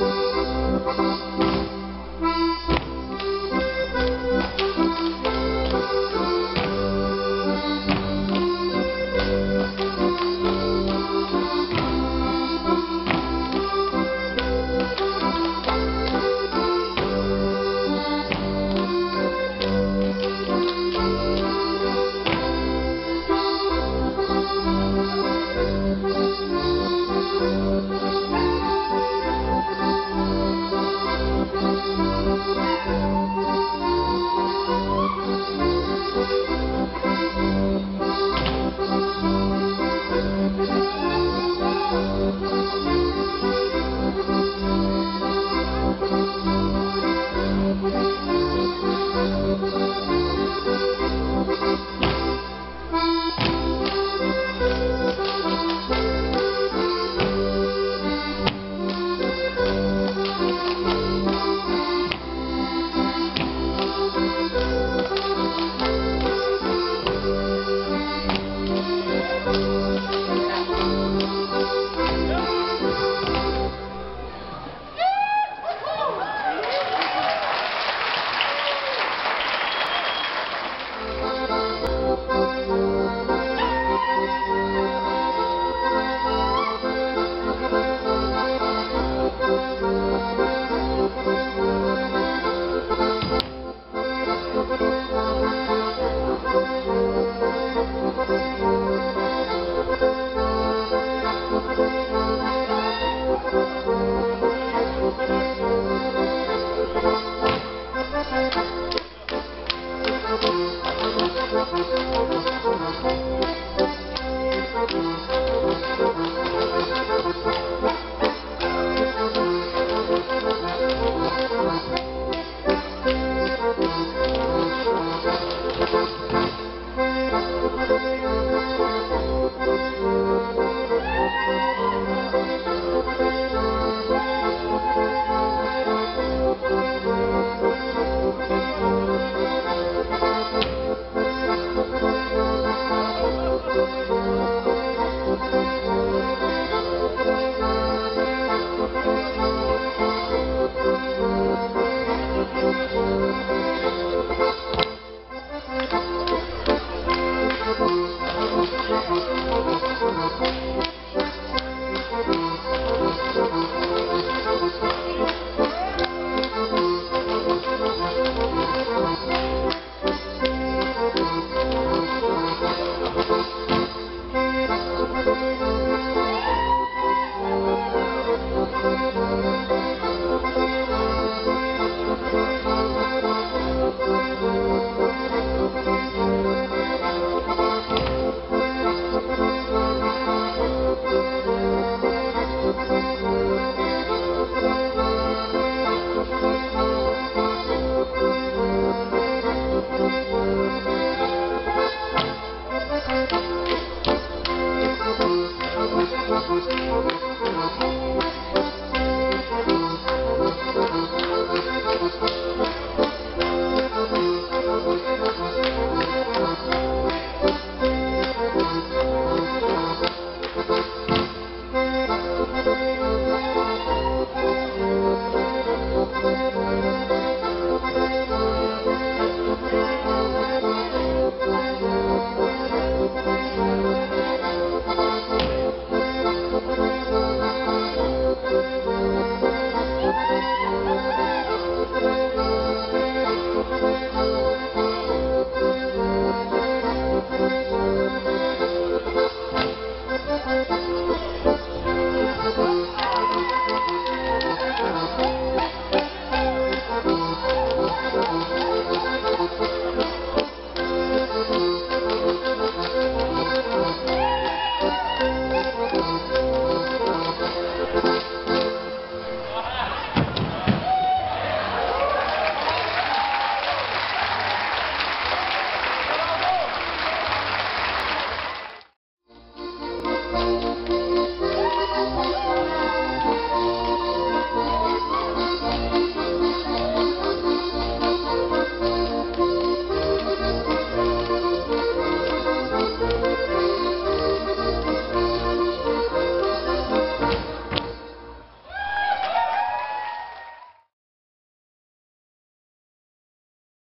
Música